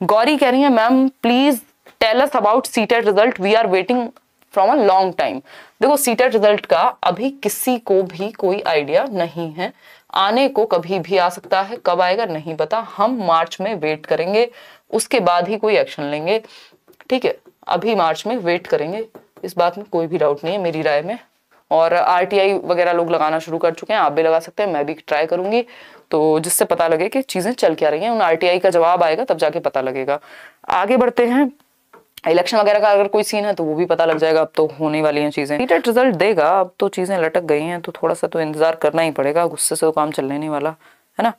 गौरी कह रही है ma'am please tell us about CTET result we are waiting from a long time देखो CTET result का अभी किसी को भी कोई आइडिया नहीं है। आने को कभी भी आ सकता है, कब आएगा नहीं पता। हम मार्च में वेट करेंगे, उसके बाद ही कोई एक्शन लेंगे। ठीक है, अभी मार्च में वेट करेंगे। इस बात में कोई भी डाउट नहीं है, मेरी राय में। और आरटीआई वगैरह लोग लगाना शुरू कर चुके हैं, आप भी लगा सकते हैं, मैं भी ट्राई करूँगी। तो जिससे पता लगे कि चीज़ें चल क्या रही हैं, उन आरटीआई का जवाब आएगा, तब जाके पता लगेगा। आगे बढ़ते हैं। इलेक्शन वगैरह का अगर कोई सीन है तो वो भी पता लग जाएगा, अब तो होने वाली हैं चीज़ें। नीटेड रिज़ल्ट देगा, अब तो चीज़ें लटक गई हैं तो थोड़ा सा तो इंतज़ार करना ही पड़ेगा, गुस्से से तो काम चलने नहीं वाला, है ना?